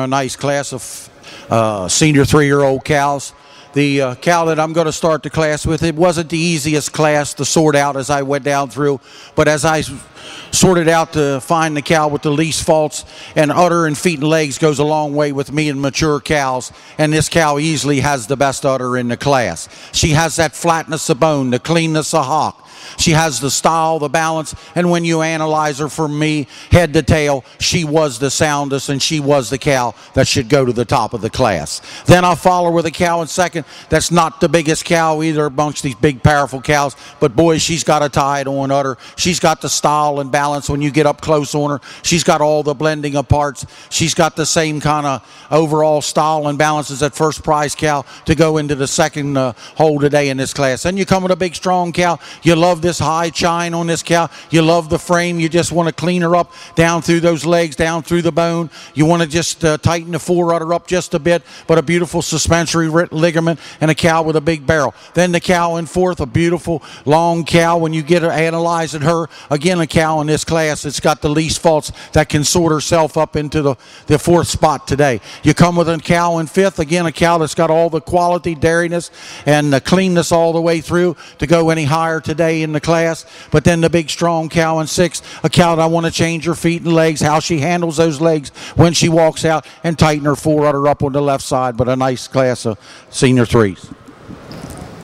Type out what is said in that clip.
a nice class of uh, senior three-year-old cows. The uh, cow that I'm going to start the class with, it wasn't the easiest class to sort out as I went down through, but as I sorted out to find the cow with the least faults, and udder and feet and legs goes a long way with me and mature cows, and this cow easily has the best udder in the class. She has that flatness of bone, the cleanness of hock, she has the style, the balance, and when you analyze her from me, head to tail, she was the soundest and she was the cow that should go to the top of the class. Then I'll follow with a cow in second. That's not the biggest cow either amongst these big, powerful cows, but boy, she's got a tied on udder. She's got the style and balance when you get up close on her. She's got all the blending of parts. She's got the same kind of overall style and balance as that first prize cow to go into the second uh, hole today in this class. Then you come with a big, strong cow. You love this high chine on this cow. You love the frame. You just want to clean her up down through those legs, down through the bone. You want to just uh, tighten the fore udder up just a bit, but a beautiful suspensory ligament and a cow with a big barrel. Then the cow in fourth, a beautiful long cow. When you get her analyzing her, again, a cow in this class, it's got the least faults that can sort herself up into the, the fourth spot today. You come with a cow in fifth, again, a cow that's got all the quality, dairiness, and the cleanness all the way through to go any higher today in the class. But then the big strong cow in six, a cow that I want to change her feet and legs, how she handles those legs when she walks out, and tighten her fore udder up on the left side. But a nice class of senior threes.